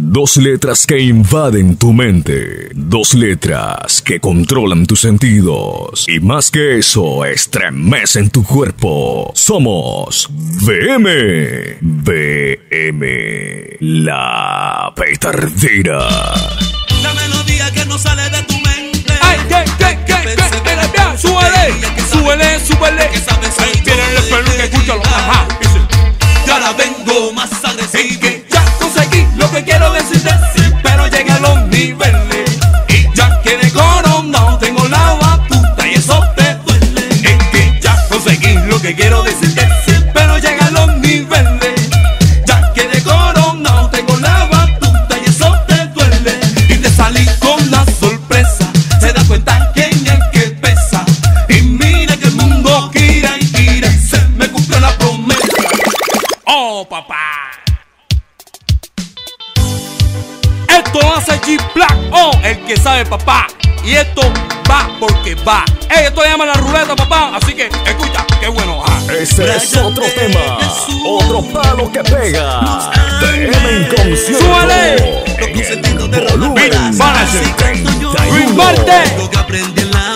Dos letras que invaden tu mente. Dos letras que controlan tus sentidos. Y más que eso, estremecen tu cuerpo. Somos VM. VM. La petardera. La melodía que no sale de tu mente. ¡Ay, qué, qué, qué, qué! ¡Mira, mira! ¡Súbele! ¡Súbele, súbele! El peluque, escúchalo. Ajá. Dice, Y ahora vengo más agresivo. Llegué a G Black, oh, el que sabe, papá. Y esto va porque va. Ey, esto se llama la ruleta, papá. Así que, escucha, qué bueno. ah. Ese es otro tema. Otro palo que pega. VM en concierto. ¡Súbele! Los consentidos de Volumen Beat Manager. 31. Luis Marte. Lo que aprendí en la vida.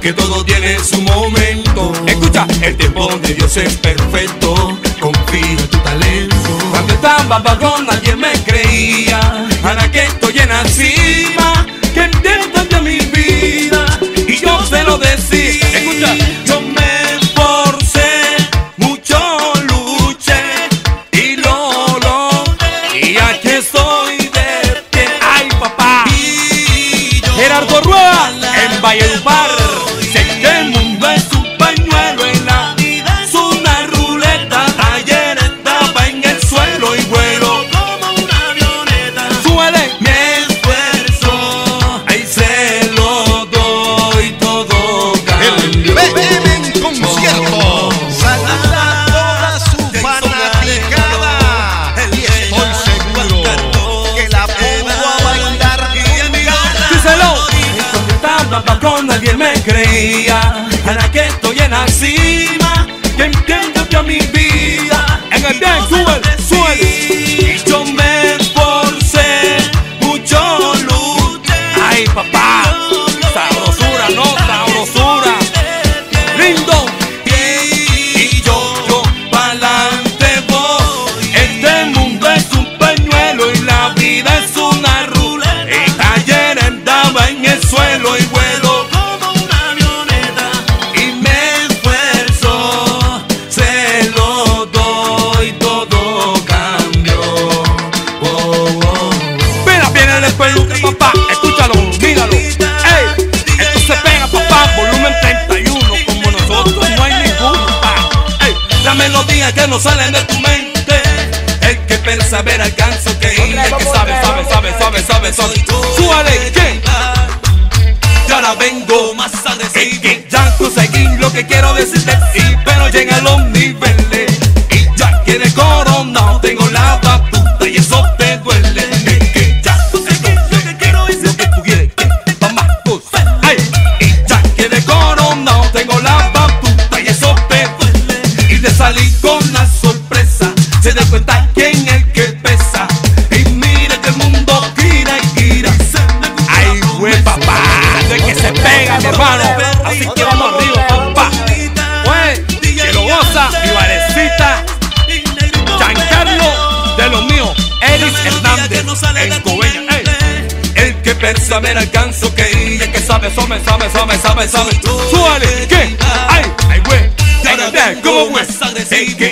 Que todo tiene su momento. Escucha, el tiempo de Dios es perfecto. Confía en tu talento. Cuando estaba vagón nadie me creía. Ahora que estoy en la creía. Ahora que estoy en la cima, que entiendo que a mi vida. En el bien, sube, sube. No sale de tu mente, el que persevera alcanza que ir, el que sabe, sabe, sabe, sabe, sabe, sabe. Súbale, ¿qué? Y ahora vengo más agresivo. Es que ya conseguí lo que quiero decirte, sí, pero llega a los niveles. Que persevera alcanzo que ir, el que sabe, sabe, sabe, sabe, sabe, sabe. Súbale, ¿qué? Ay, ay, güey. ¿cómo güey?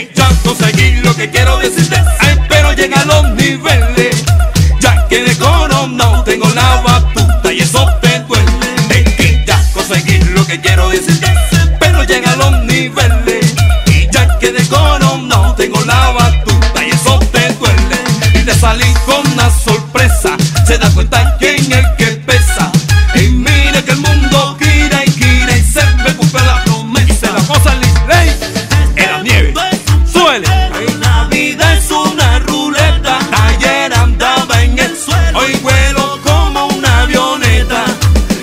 Y cosa ley en la nieve. Suele. La vida es una ruleta. Ayer andaba en el suelo. Hoy vuelo como una avioneta.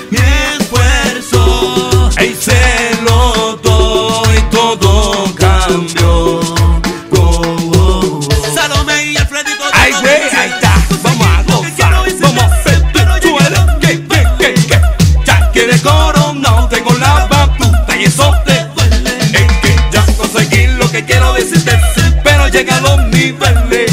Mi esfuerzo. Ahí se lo doy. Todo cambió. Salome y Alfredito. Ay, güey, ahí está. Llega a los niveles.